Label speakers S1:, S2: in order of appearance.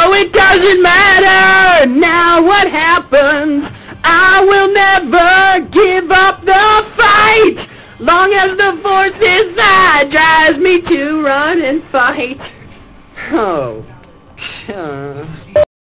S1: So it doesn't matter now what happens. I will never give up the fight. Long as the force inside drives me to run and fight. Oh. Uh.